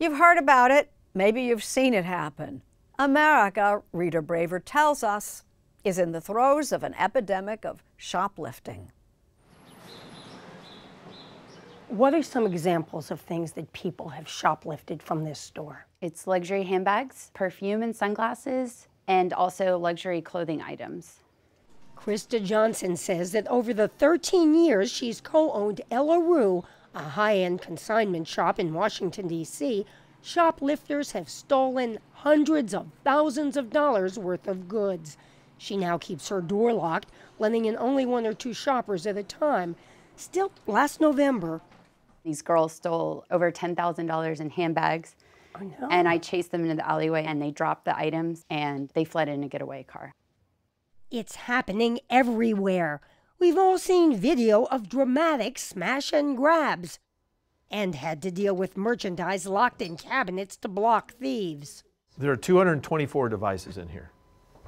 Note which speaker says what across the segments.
Speaker 1: You've heard about it, maybe you've seen it happen. America, Rita Braver tells us, is in the throes of an epidemic of shoplifting.
Speaker 2: What are some examples of things that people have shoplifted from this store?
Speaker 3: It's luxury handbags, perfume and sunglasses, and also luxury clothing items.
Speaker 2: Krista Johnson says that over the 13 years she's co owned Ella Rue, a high end consignment shop in Washington, D.C., shoplifters have stolen hundreds of thousands of dollars worth of goods. She now keeps her door locked, letting in only one or two shoppers at a time. Still, last November,
Speaker 3: these girls stole over $10,000 in handbags.
Speaker 2: I know.
Speaker 3: And I chased them into the alleyway and they dropped the items and they fled in a getaway car.
Speaker 2: It's happening everywhere. We've all seen video of dramatic smash and grabs and had to deal with merchandise locked in cabinets to block thieves.
Speaker 4: There are 224 devices in here.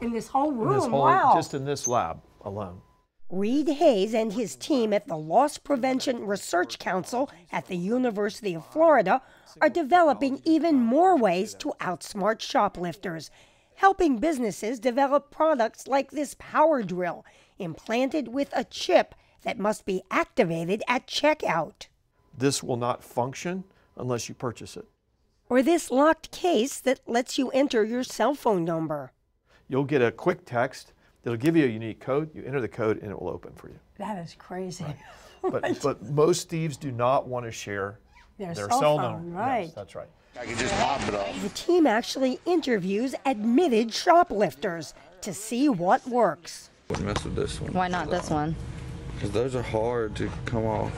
Speaker 2: In this whole room,
Speaker 4: In this whole,
Speaker 2: wow.
Speaker 4: Just in this lab alone.
Speaker 2: Read Hayes and his team at the Loss Prevention Research Council at the University of Florida are developing even more ways to outsmart shoplifters, helping businesses develop products like this power drill implanted with a chip that must be activated at checkout.
Speaker 4: This will not function unless you purchase it.
Speaker 2: Or this locked case that lets you enter your cell phone number.
Speaker 4: You'll get a quick text that'll give you a unique code. You enter the code and it will open for you.
Speaker 2: That is crazy.
Speaker 4: Right. But, but most thieves do not want to share
Speaker 2: their,
Speaker 4: their
Speaker 2: cell,
Speaker 4: cell
Speaker 2: phone,
Speaker 4: number.
Speaker 2: Right.
Speaker 4: Yes, that's right.
Speaker 5: I can just pop it off.
Speaker 2: The team actually interviews admitted shoplifters to see what works.
Speaker 6: Wouldn't mess with this one.
Speaker 7: Why not this one?
Speaker 6: Because those are hard to come off.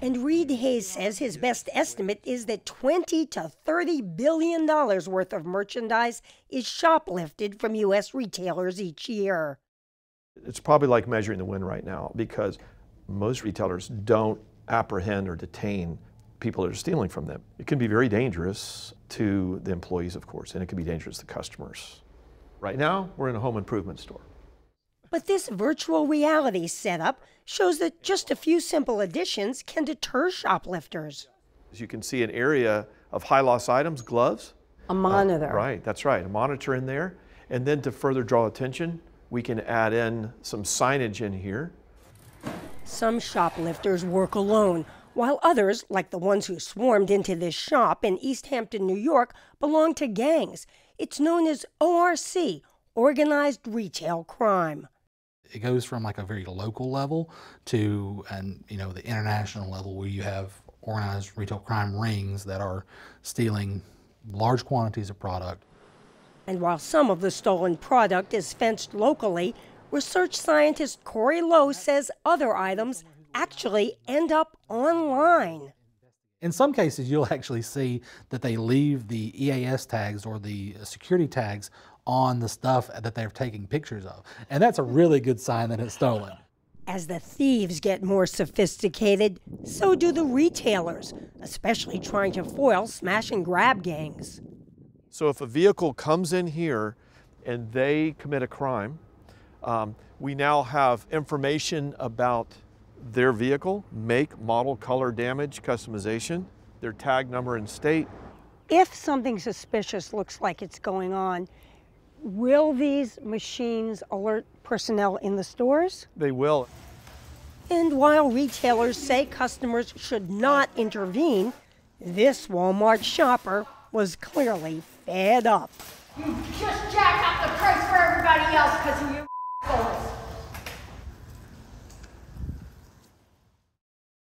Speaker 2: And Read Hayes says his best estimate is that 20 to 30 billion dollars worth of merchandise is shoplifted from US retailers each year.
Speaker 4: It's probably like measuring the wind right now because most retailers don't apprehend or detain people that are stealing from them. It can be very dangerous to the employees, of course, and it can be dangerous to customers. Right now, we're in a home improvement store.
Speaker 2: But this virtual reality setup shows that just a few simple additions can deter shoplifters.
Speaker 4: As you can see, an area of high loss items, gloves.
Speaker 2: A monitor.
Speaker 4: Uh, right, that's right, a monitor in there. And then to further draw attention, we can add in some signage in here.
Speaker 2: Some shoplifters work alone, while others, like the ones who swarmed into this shop in East Hampton, New York, belong to gangs. It's known as ORC, Organized Retail Crime.
Speaker 8: It goes from like a very local level to and you know the international level where you have organized retail crime rings that are stealing large quantities of product.
Speaker 2: And while some of the stolen product is fenced locally, research scientist Corey Lowe says other items actually end up online.
Speaker 8: In some cases, you'll actually see that they leave the EAS tags or the security tags on the stuff that they're taking pictures of. And that's a really good sign that it's stolen.
Speaker 2: As the thieves get more sophisticated, so do the retailers, especially trying to foil smash and grab gangs.
Speaker 4: So if a vehicle comes in here and they commit a crime, um, we now have information about their vehicle, make, model, color, damage, customization, their tag number and state.
Speaker 2: If something suspicious looks like it's going on, will these machines alert personnel in the stores?
Speaker 4: They will.
Speaker 2: And while retailers say customers should not intervene, this Walmart shopper was clearly fed up.
Speaker 9: You just jacked up the price for everybody else because of